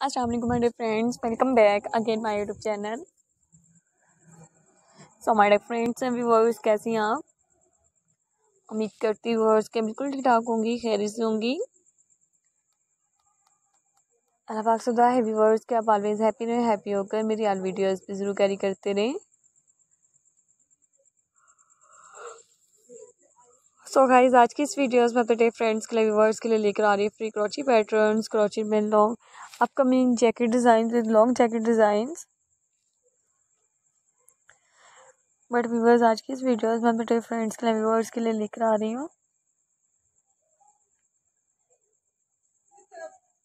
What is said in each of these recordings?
अस्सलाम my dear friends welcome back again my YouTube channel so my dear friends and viewers कैसी हैं आप? उम्मीद करती व्यूअर्स के बिल्कुल ठीक ठाक होंगी खैर से होंगी। अल्लाह पाक सुधा है व्यूअर्स के आप ऑलवेज हैप्पी रहें हैप्पी होकर मेरी आल वीडियोस भी ज़रूर कैरी करते रहें। सो so गाइज़ आज की इस वीडियोस में अपने फ्रेंड्स के लिए व्यूवर्स के लिए लेकर आ रही है फ्री क्रॉची पैटर्न्स क्रॉची में long upcoming jacket design with long jacket design but viewers आज की इस वीडियोस में अपने फ्रेंड्स के लिए व्यूवर्स के लिए लेकर आ रही हूँ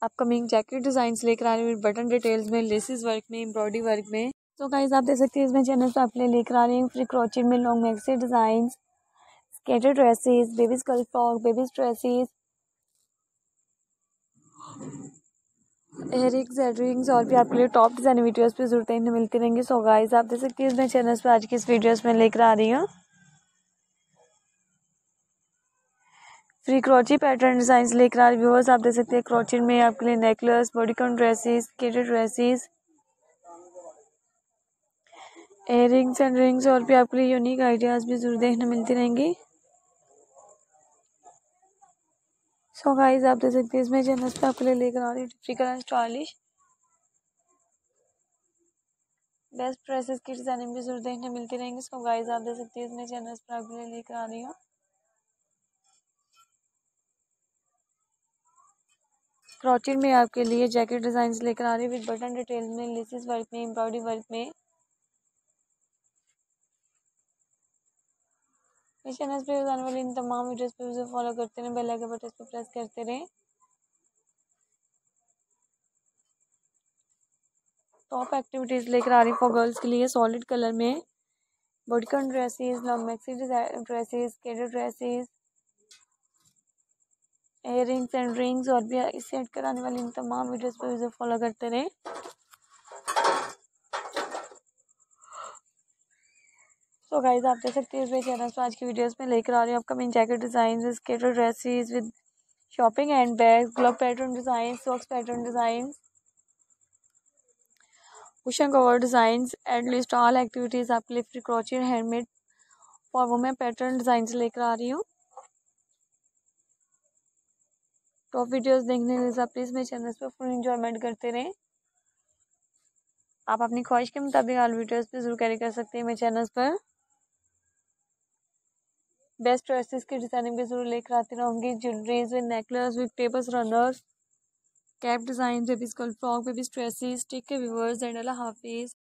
अपकमिंग जैकेट डिज़ाइन लेकर आ रही हूँ बटन डिटेल्स में लेसिस वर्क में एम्ब्रॉयडरी वर्क में. तो गाइज़ आप देख सकते हैं इसमें चैनल पर आप लेकर आ रही हूँ फ्री क्रॉची में long maxi design skater dresses, baby skull frock, baby dresses, earrings earrings और भी आपके लिए टॉप डिज़ाइन वीडियोस पे ज़रूरत इन्हें मिलती रहेंगी। सो गाइस आप देख सकते हैं इसमें चैनल्स पे आज की इस वीडियोस में लेकर आ रही हूँ। फ्री क्रोची पैटर्न डिज़ाइन लेकर आ रही व्यूवर्स आप देख सकते हैं क्रॉची में आपके लिए necklace bodycon dresses skater dresses earrings and rings और भी आपके लिए यूनिक आइडियाज़ भी ज़रूर देखने मिलती रहेंगी। सो गाइस आप देख सकते हैं, इसमें चैनल्स पे आपके लिए लेकर आ रही हूँ typical and stylish best dresses की डिज़ाइनिंग भी ज़रूर देखने मिलती रहेंगी। सो गाइस आप देख सकते हैं, इसमें चैनल्स पे आपके लिए लेकर आ रही हूँ। क्रॉचिंग में आपके लिए जैकेट डिज़ाइन लेकर आ रही हूँ विद बटन डिटेल में लेसिस वर्क में एम्ब्रॉयडरी वर्क में। मेरे चैनल पे आने वाली इन तमाम वीडियोस पे मुझे फॉलो करते रहें बेल आइकन बटन पे प्रेस करते रहें। टॉप एक्टिविटीज़ लेकर आ रही फॉर गर्ल्स के लिए सॉलिड कलर में। Bodycon dresses long maxi dresses skater dresses earrings and rings और भी इसे ऐड कराने वाली इन तमाम वीडियोस पे मुझे फॉलो करते रहें। सो गाइज़ आप देख सकते हैं इसमें चैनल पर आज की वीडियोस में लेकर आ रही हूँ upcoming jacket design skater dresses with shopping and bag glove pattern design socks pattern design cushion cover design at least all activities आपके लिए free crochet handmade for women pattern design लेकर आ रही हूँ। टॉप वीडियोस देखने के लिए please मेरे चैनल पर फुल इंजॉयमेंट करते रहें। आप अपनी ख्वाहिश के मुताबिक ऑल वीडियोस पे ज़रूर कैरी कर सकते हैं मेरे चैनल पर। बेस्ट ड्रेसेस की डिज़ाइनिंग भी ज़रूर लेकर आती रहूँगी। Jewelleries with necklace with tables runners cap design babies skull frock babies dresses take के व्यूवर्स एंड अल्लाह हाफिज़